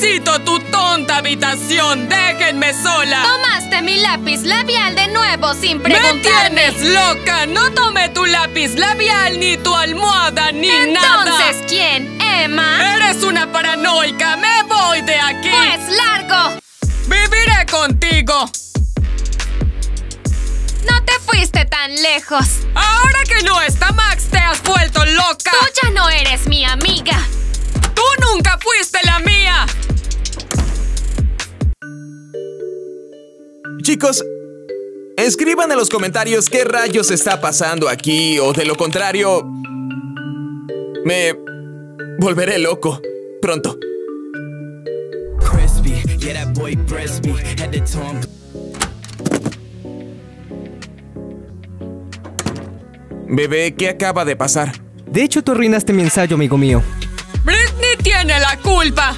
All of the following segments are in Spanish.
necesito tu tonta habitación. Déjenme sola. Tomaste mi lápiz labial de nuevo sin preguntarme. ¡Me tienes loca! No tomé tu lápiz labial, ni tu almohada, ni nada. Entonces, ¿quién? ¿Emma? Eres una paranoica. ¡Me voy de aquí! Pues largo. ¡Viviré contigo! No te fuiste tan lejos. Ahora que no está Max, te has vuelto loca. Tú ya no eres mi amiga. Tú nunca fuiste la mía. Chicos, escriban en los comentarios qué rayos está pasando aquí o de lo contrario... Me volveré loco pronto. Bebé, ¿qué acaba de pasar? De hecho, tú arruinaste mi ensayo, amigo mío. Britney tiene la culpa.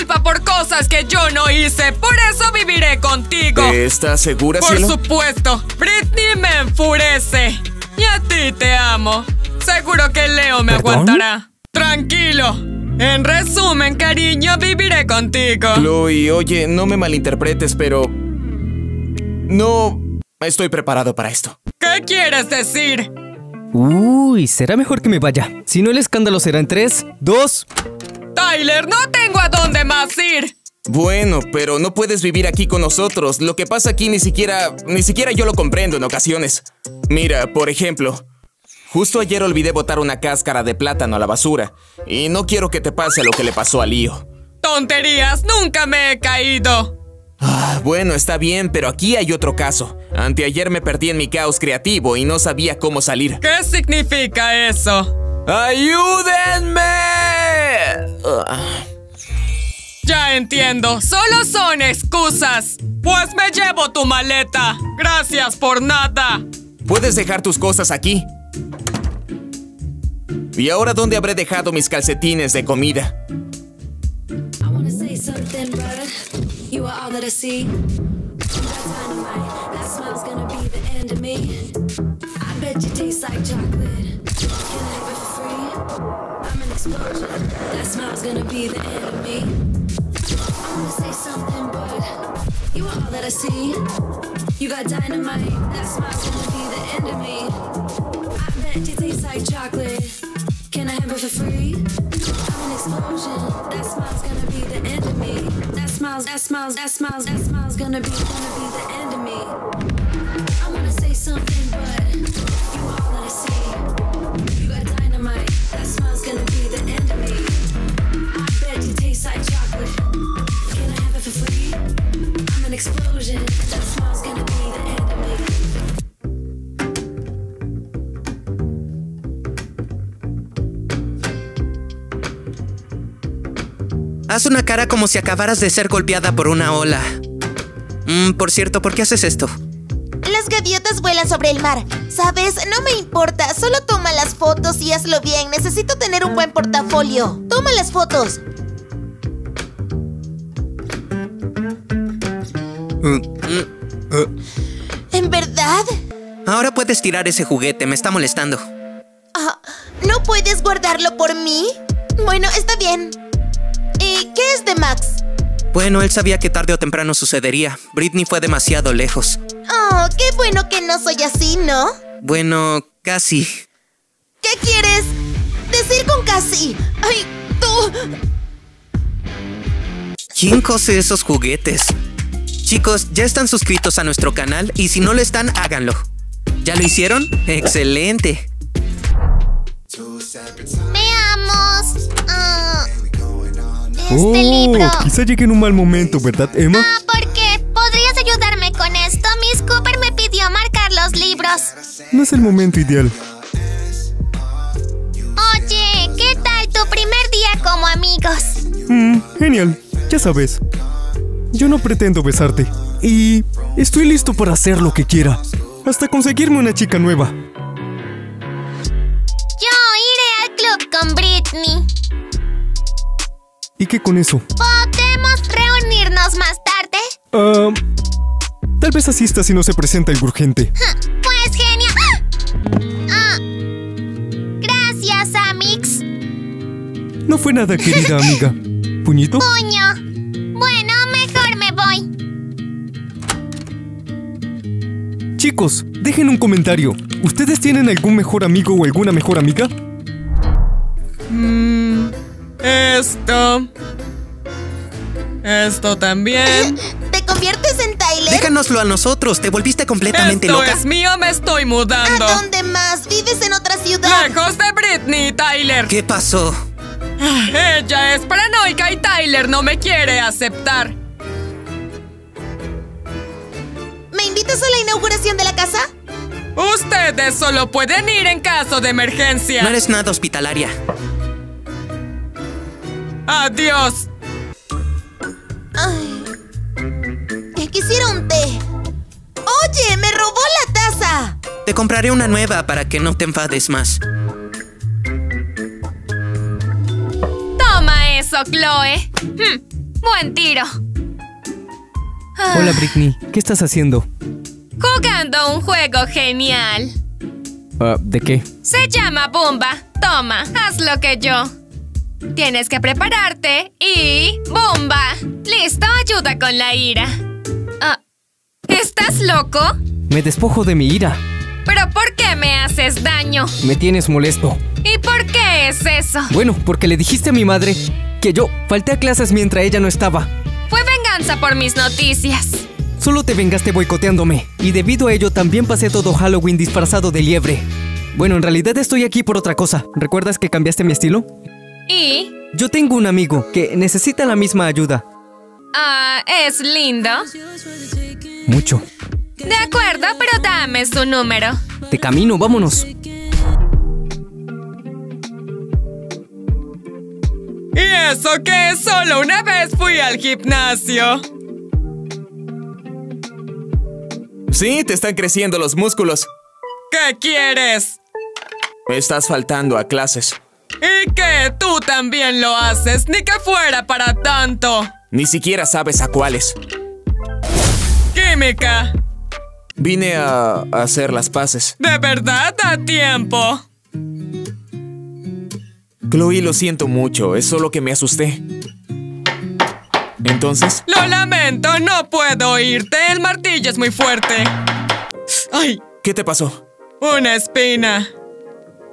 Culpa por cosas que yo no hice. Por eso viviré contigo. ¿Estás segura, Por cielo? supuesto. Britney me enfurece. Y a ti te amo. Seguro que Leo me ¿Perdón? aguantará. Tranquilo. En resumen, cariño, viviré contigo. Chloe, oye, no me malinterpretes, pero... No estoy preparado para esto. ¿Qué quieres decir? Uy, será mejor que me vaya. Si no, el escándalo será en 3, 2. Tyler, no tengo a dónde más ir. Bueno, pero no puedes vivir aquí con nosotros. Lo que pasa aquí ni siquiera... Ni siquiera yo lo comprendo en ocasiones. Mira, por ejemplo... Justo ayer olvidé botar una cáscara de plátano a la basura. Y no quiero que te pase lo que le pasó a Lío. Tonterías, nunca me he caído. Ah, bueno, está bien, pero aquí hay otro caso. Anteayer me perdí en mi caos creativo y no sabía cómo salir. ¿Qué significa eso? ¡Ayúdenme! Ya entiendo, solo son excusas. Pues me llevo tu maleta. Gracias por nada. Puedes dejar tus cosas aquí. ¿Y ahora dónde habré dejado mis calcetines de comida? I wanna say something, but you That smile's gonna be the. I wanna say something, but you are all that I see. You got dynamite, that smile's gonna be the me. I bet you taste like chocolate. Can I have it for free? I'm an explosion. That smile's gonna be the me. That smiles, that smiles, that smiles, that smile's gonna be gonna be the end of me. I wanna say something, but you are Haz una cara como si acabaras de ser golpeada por una ola. Mm, por cierto, ¿por qué haces esto? Las gaviotas vuelan sobre el mar. ¿Sabes? No me importa. Solo toma las fotos y hazlo bien. Necesito tener un buen portafolio. Toma las fotos. ¿En verdad? Ahora puedes tirar ese juguete, me está molestando. Ah, ¿No puedes guardarlo por mí? Bueno, está bien. ¿Y qué es de Max? Bueno, él sabía que tarde o temprano sucedería. Britney fue demasiado lejos. Oh, qué bueno que no soy así, ¿no? Bueno, casi. ¿Qué quieres decir con casi? ¡Ay, tú! ¿Quién cose esos juguetes? Chicos, ya están suscritos a nuestro canal y si no lo están, háganlo. ¿Ya lo hicieron? ¡Excelente! Veamos. Ah, este oh, libro. quizá llegue en un mal momento, ¿verdad, Emma? Ah, ¿por qué? ¿Podrías ayudarme con esto? Miss Cooper me pidió marcar los libros. No es el momento ideal. Oye, ¿qué tal tu primer día como amigos? Mm, genial, ya sabes. Yo no pretendo besarte. Y estoy listo para hacer lo que quiera. Hasta conseguirme una chica nueva. Yo iré al club con Britney. ¿Y qué con eso? ¿Podemos reunirnos más tarde? Ah... Tal vez asista si no se presenta el urgente. Pues genial. Ah. ¡Ah! gracias, Amix. No fue nada, querida amiga. ¿Puñito? Puño. Bueno, mejor me voy. Chicos, dejen un comentario. ¿Ustedes tienen algún mejor amigo o alguna mejor amiga? Mmm esto. Esto también. ¿Te conviertes en Tyler? Déjanoslo a nosotros, te volviste completamente Esto loca. es mío, me estoy ¿A mudando. dónde más? ¿Vives en otra ciudad? Lejos de Britney, Tyler. ¿Qué pasó? Ella es paranoica y Tyler no me quiere aceptar. ¿Me invitas a la inauguración de la casa? Ustedes solo pueden ir en caso de emergencia. No eres nada hospitalaria. Adiós. Ay. Quisiera un té. Oye, me robó la taza. Te compraré una nueva para que no te enfades más. Toma eso, Chloe. Hmm, buen tiro. Ah, Hola Britney, ¿qué estás haciendo? Jugando un juego genial. Ah, ¿De qué? Se llama Bumba. Toma, haz lo que yo. Tienes que prepararte y... ¡Bumba! Listo, ayuda con la ira. Ah, ¿Estás loco? Me despojo de mi ira. ¿Pero por qué me haces daño? Me tienes molesto. ¿Y por qué es eso? Bueno, porque le dijiste a mi madre que yo falté a clases mientras ella no estaba. Fue venganza por mis noticias. Solo te vengaste boicoteándome, y debido a ello también pasé todo Halloween disfrazado de liebre. Bueno, en realidad estoy aquí por otra cosa. ¿Recuerdas que cambiaste mi estilo? ¿Y? Yo tengo un amigo que necesita la misma ayuda. Ah, es lindo. Mucho. De acuerdo, pero dame su número. De camino, vámonos. Y eso que solo una vez fui al gimnasio. Sí, te están creciendo los músculos. ¿Qué quieres? Estás faltando a clases. ¿Y qué? Tú también lo haces, ni que fuera para tanto. Ni siquiera sabes a cuáles. Química. Vine a hacer las paces. ¿De verdad da tiempo? Chloe, lo siento mucho, es solo que me asusté. Entonces, Lo lamento, no puedo irte. El martillo es muy fuerte. ¡Ay! ¿qué te pasó? Una espina.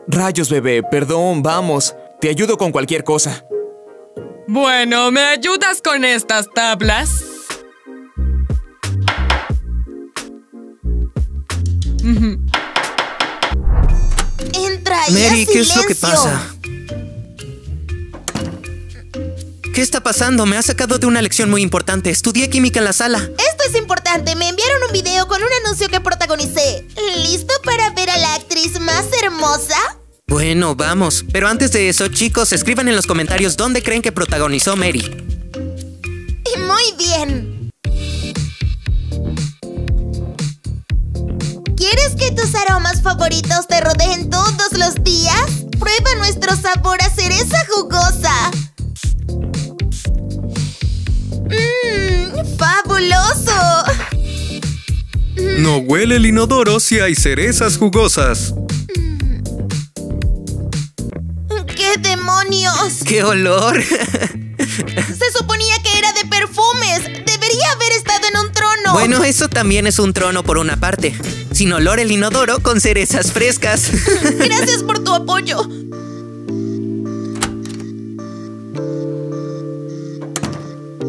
Rayos, bebé, perdón, vamos. Te ayudo con cualquier cosa. Bueno, ¿me ayudas con estas tablas? Entra y Mary, ¿qué es lo que pasa? ¿Qué está pasando? Me ha sacado de una lección muy importante. Estudié química en la sala. Esto es importante. Me enviaron un video con un anuncio que protagonicé. ¿Listo para ver a la actriz más hermosa? Bueno, vamos. Pero antes de eso, chicos, escriban en los comentarios dónde creen que protagonizó Mary. Muy bien. ¿Quieres que tus aromas favoritos te rodeen todos los días? Prueba nuestro sabor a cereza jugosa. ¡Fabuloso! No huele el inodoro si hay cerezas jugosas. ¡Qué demonios! ¡Qué olor! Se suponía que era de perfumes. Debería haber estado en un trono. Bueno, eso también es un trono por una parte. Sin olor el inodoro con cerezas frescas. Gracias por tu apoyo.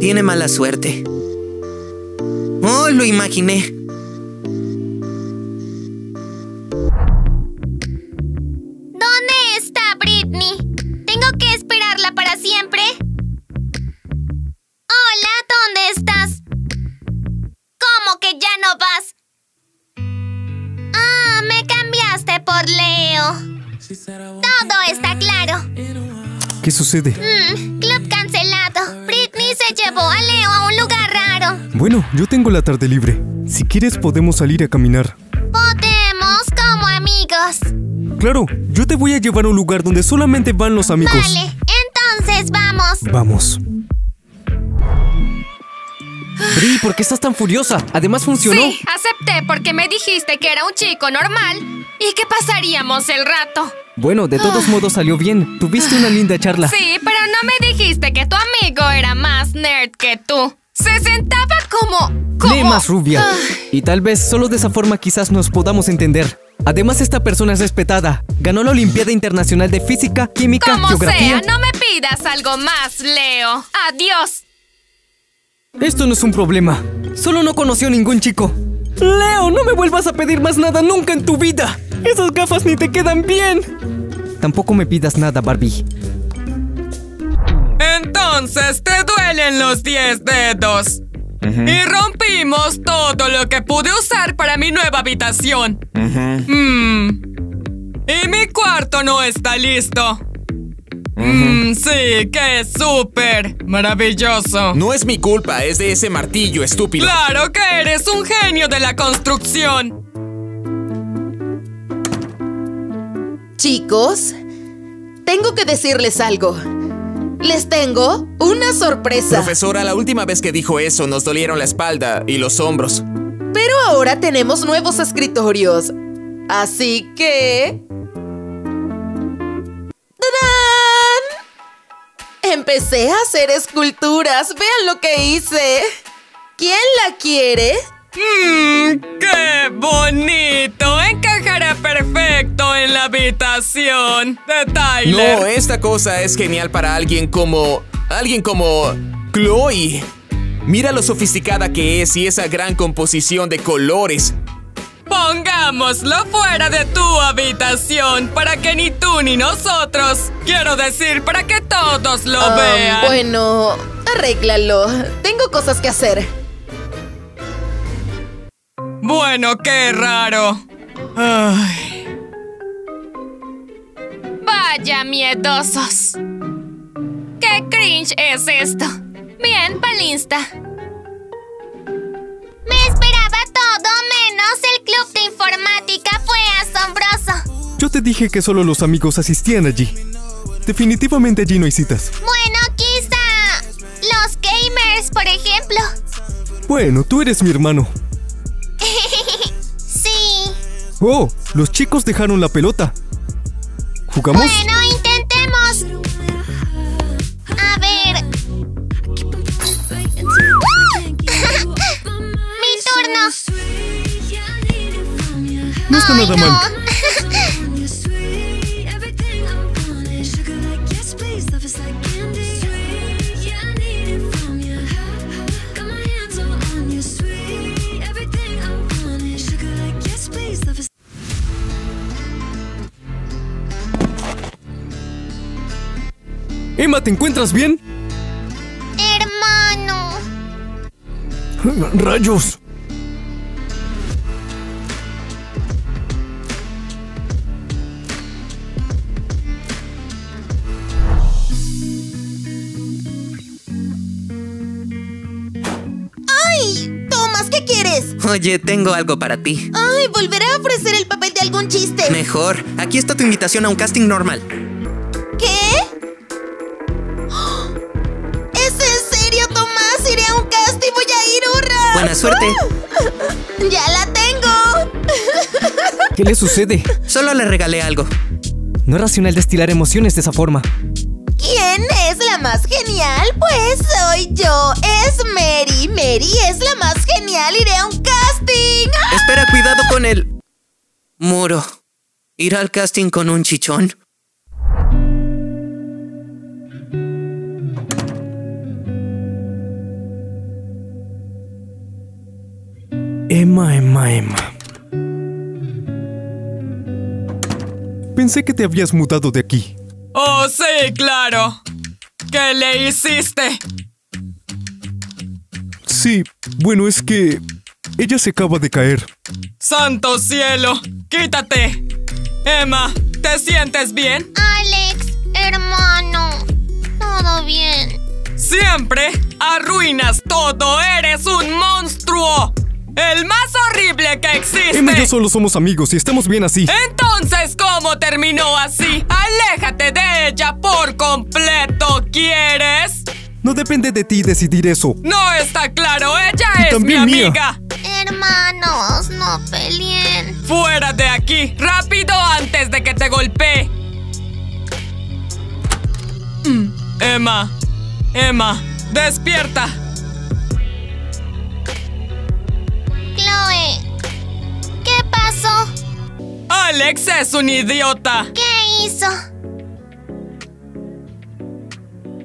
Tiene mala suerte. Oh, lo imaginé. ¿Dónde está Britney? ¿Tengo que esperarla para siempre? Hola, ¿dónde estás? ¿Cómo que ya no vas? Ah, me cambiaste por Leo. Todo está claro. ¿Qué sucede? Mm, tengo la tarde libre. Si quieres podemos salir a caminar. Podemos como amigos. Claro, yo te voy a llevar a un lugar donde solamente van los amigos. Vale, entonces vamos. Vamos. Bri, ¿por qué estás tan furiosa? Además funcionó. Sí, acepté porque me dijiste que era un chico normal y que pasaríamos el rato. Bueno, de todos modos salió bien. Tuviste una linda charla. Sí, pero no me dijiste que tu amigo era más nerd que tú. Se sentaba como... como más rubia. Y tal vez solo de esa forma quizás nos podamos entender. Además, esta persona es respetada. Ganó la Olimpiada Internacional de Física, Química, Como Geografía. sea, no me pidas algo más, Leo. Adiós. Esto no es un problema. Solo no conoció ningún chico. Leo, no me vuelvas a pedir más nada nunca en tu vida. Esas gafas ni te quedan bien. Tampoco me pidas nada, Barbie. Entonces te duelen los 10 dedos. Y rompimos todo lo que pude usar para mi nueva habitación. Mm. Y mi cuarto no está listo. Mm, sí, que es súper maravilloso. No es mi culpa, es de ese martillo estúpido. Claro que eres un genio de la construcción. Chicos, tengo que decirles algo. Les tengo una sorpresa. Profesora, la última vez que dijo eso nos dolieron la espalda y los hombros. Pero ahora tenemos nuevos escritorios. Así que... ¡Tadán! Empecé a hacer esculturas. Vean lo que hice. ¿Quién la quiere? ¡Mmm! ¡Qué bonito! Encajará perfecto en la habitación de Tyler. No, esta cosa es genial para alguien como... Alguien como... Chloe. Mira lo sofisticada que es y esa gran composición de colores. Pongámoslo fuera de tu habitación para que ni tú ni nosotros, quiero decir, para que todos lo Ah, vean. Bueno, arréglalo. Tengo cosas que hacer. Bueno, qué raro. Ay. Vaya miedosos. ¿Qué cringe es esto? Bien, Palinsta. Me esperaba todo menos el club de informática. Fue asombroso. Yo te dije que solo los amigos asistían allí. Definitivamente allí no hay citas. Bueno, quizá los gamers, por ejemplo. Bueno, tú eres mi hermano. Oh, los chicos dejaron la pelota. ¿Jugamos? Bueno, intentemos. A ver. Mi turno. No está nada mal. ¿Te encuentras bien? Hermano. Rayos. ¡Ay! Tomás, ¿qué quieres? Oye, tengo algo para ti. Ay, volverá a ofrecer el papel de algún chiste. Mejor, aquí está tu invitación a un casting normal. ¡Ya la tengo! ¿Qué le sucede? Solo le regalé algo. No es racional destilar emociones de esa forma. ¿Quién es la más genial? Pues soy yo. Es Mary. Mary es la más genial. Iré a un casting. Espera, cuidado con el muro. ¿Ir al casting con un chichón? Emma, Emma, Emma. Pensé que te habías mudado de aquí. Oh, sí, claro. ¿Qué le hiciste? Sí, bueno, es que ella se acaba de caer. ¡Santo cielo! ¡Quítate! Emma, ¿te sientes bien? Alex, hermano. Todo bien. Siempre arruinas todo. Eres existe. Emma y yo solo somos amigos y estamos bien así. Entonces, ¿cómo terminó así? Aléjate de ella por completo. ¿Quieres? No depende de ti decidir eso. No está claro. Ella Y es mi mía. amiga. Hermanos, no peleen. Fuera de aquí. Rápido antes de que te golpee. Mm, Emma. Emma. Despierta. Chloe. ¿Qué pasó? Alex es un idiota. ¿Qué hizo?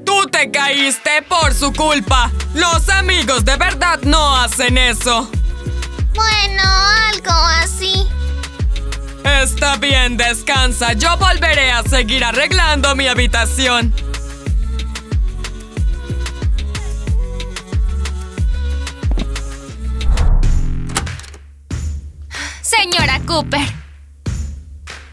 Tú te caíste por su culpa. Los amigos de verdad no hacen eso. Bueno, algo así. Está bien, descansa. Yo volveré a seguir arreglando mi habitación. Señora Cooper,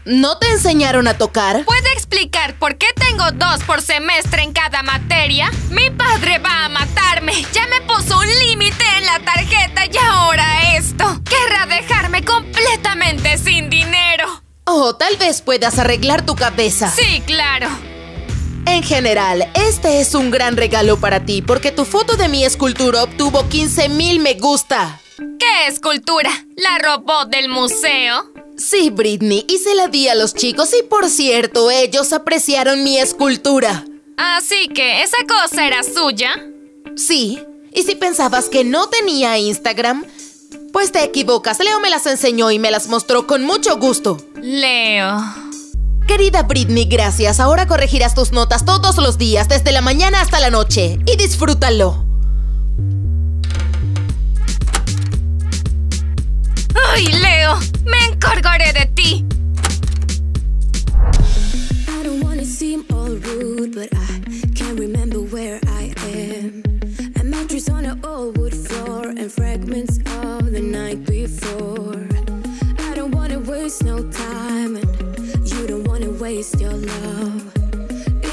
¿No te enseñaron a tocar? ¿puede explicar por qué tengo dos por semestre en cada materia? Mi padre va a matarme. Ya me puso un límite en la tarjeta y ahora esto. Querrá dejarme completamente sin dinero. Oh, tal vez puedas arreglar tu cabeza. Sí, claro. En general, este es un gran regalo para ti porque tu foto de mi escultura obtuvo 15 mil me gusta. ¿Qué escultura? ¿La robó del museo? Sí, Britney, y se la di a los chicos y por cierto, ellos apreciaron mi escultura. Así que esa cosa era suya. Sí, y si pensabas que no tenía Instagram, pues te equivocas. Leo me las enseñó y me las mostró con mucho gusto. Leo. Querida Britney, gracias. Ahora corregirás tus notas todos los días, desde la mañana hasta la noche. Y disfrútalo. ¡Ay, Leo! ¡Me encargaré de ti! I don't wanna seem all rude, but I can't remember where I am. A mattress on an old wood floor and fragments of the night before. I don't wanna waste no time, and you don't wanna waste your love.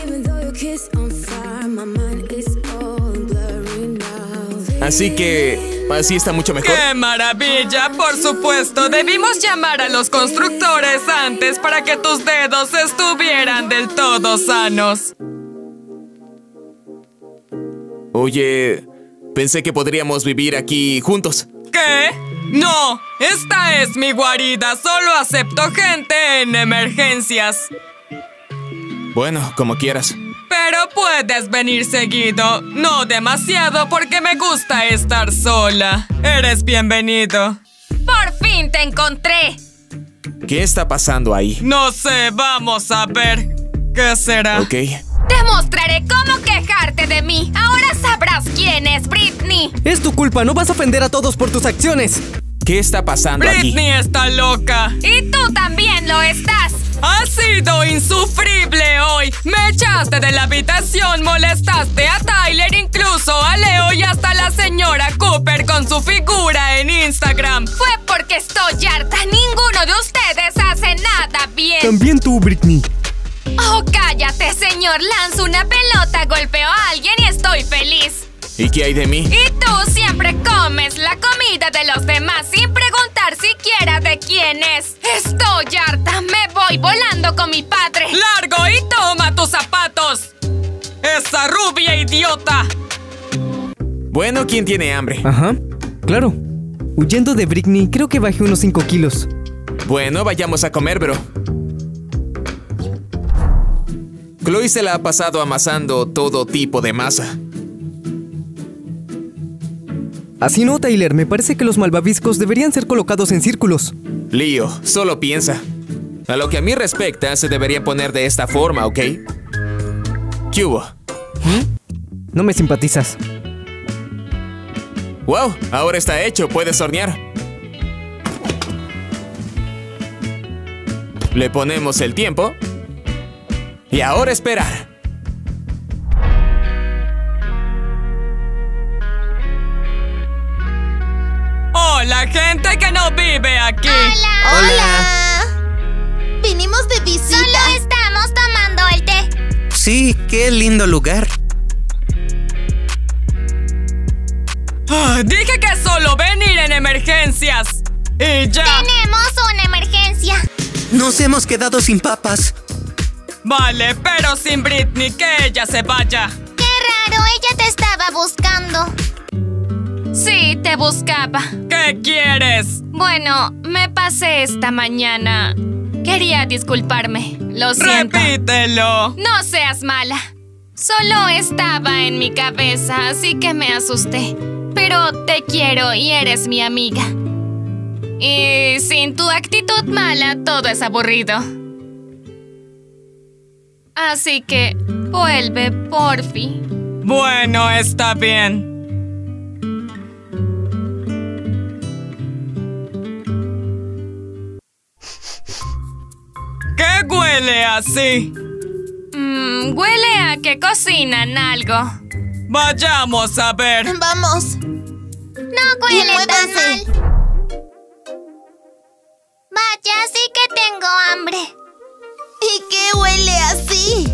Even though your kiss on fire, my mind is all blurry now. Así que... Así está mucho mejor. ¡Qué maravilla! Por supuesto, debimos llamar a los constructores antes para que tus dedos estuvieran del todo sanos. Oye, pensé que podríamos vivir aquí juntos. ¿Qué? No, esta es mi guarida. Solo acepto gente en emergencias. Bueno, como quieras. Pero puedes venir seguido. No demasiado porque me gusta estar sola. Eres bienvenido. ¡Por fin te encontré! ¿Qué está pasando ahí? No sé, vamos a ver. ¿Qué será? Ok. Te mostraré cómo quejarte de mí. Ahora sabrás quién es Britney. Es tu culpa, no vas a ofender a todos por tus acciones. ¿Qué está pasando aquí? Britney está loca. Y tú también lo estás. Ha sido insufrible hoy. Me echaste de la habitación, molestaste a Tyler, incluso a Leo y hasta la señora Cooper con su figura en Instagram. Fue porque estoy harta. Ninguno de ustedes hace nada bien. También tú, Britney. Oh, cállate, señor. Lanzo una pelota, golpeo a alguien y estoy feliz. ¿Y qué hay de mí? Y tú siempre comes la comida de los demás sin siquiera de quién es. Estoy harta. Me voy volando con mi padre. ¡Largo y toma tus zapatos! ¡Esa rubia idiota! Bueno, ¿quién tiene hambre? Ajá, claro. Huyendo de Britney, creo que bajé unos 5 kilos. Bueno, vayamos a comer, bro. Chloe se la ha pasado amasando todo tipo de masa. Así no, Tyler, me parece que los malvaviscos deberían ser colocados en círculos. Lío, solo piensa. A lo que a mí respecta, se debería poner de esta forma, ¿ok? ¿Qué hubo? No me simpatizas. ¡Wow! Ahora está hecho, puedes hornear. Le ponemos el tiempo. Y ahora esperar. Hola, gente que no vive aquí. Hola. Hola. Vinimos de visita. Solo estamos tomando el té. Sí, qué lindo lugar. Ah, dije que solo venir en emergencias. Y ya. Tenemos una emergencia. Nos hemos quedado sin papas. Vale, pero sin Britney, que ella se vaya. Qué raro, ella te estaba buscando. Sí, te buscaba. ¿Qué quieres? Bueno, me pasé esta mañana. Quería disculparme. Lo siento. Repítelo. No seas mala. Solo estaba en mi cabeza, así que me asusté. Pero te quiero y eres mi amiga. Y sin tu actitud mala, todo es aburrido. Así que vuelve, porfi. Bueno, está bien. Huele así? Mm, huele a que cocinan algo. Vayamos a ver. Vamos. No huele tan mal. Vaya, sí que tengo hambre. ¿Y qué huele así?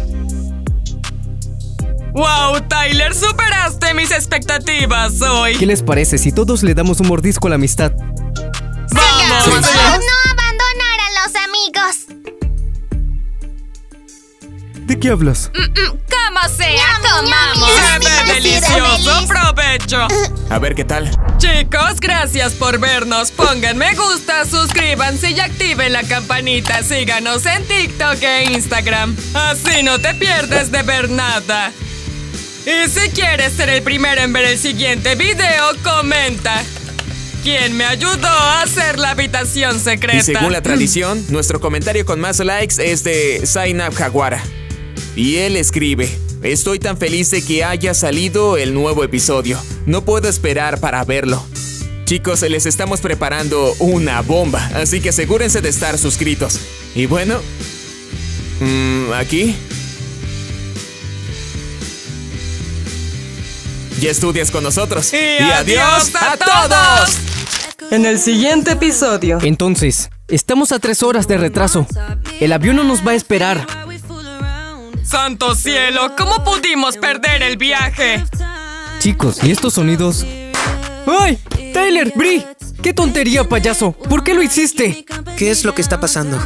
¡Wow, Tyler! ¡Superaste mis expectativas hoy! ¿Qué les parece si todos le damos un mordisco a la amistad? ¡Vamos! Por no ¿De qué hablas? Mm, mm, como sea, comamos. yummy. ¡Se ve delicioso! ¡Provecho! A ver qué tal. Chicos, gracias por vernos. Pongan me gusta, suscríbanse y activen la campanita. Síganos en TikTok e Instagram. Así no te pierdes de ver nada. Y si quieres ser el primero en ver el siguiente video, comenta. ¿Quién me ayudó a hacer la habitación secreta? Y según la tradición, nuestro comentario con más likes es de Zainab Jaguara. Y él escribe, estoy tan feliz de que haya salido el nuevo episodio. No puedo esperar para verlo. Chicos, les estamos preparando una bomba, así que asegúrense de estar suscritos. Y bueno, mm, aquí. Ya estudias con nosotros. Y adiós a todos. En el siguiente episodio. Entonces, estamos a tres horas de retraso. El avión no nos va a esperar. ¡Santo cielo! ¿Cómo pudimos perder el viaje? Chicos, ¿y estos sonidos? ¡Ay! ¡Tyler! ¡Bri! ¡Qué tontería, payaso! ¿Por qué lo hiciste? ¿Qué es lo que está pasando?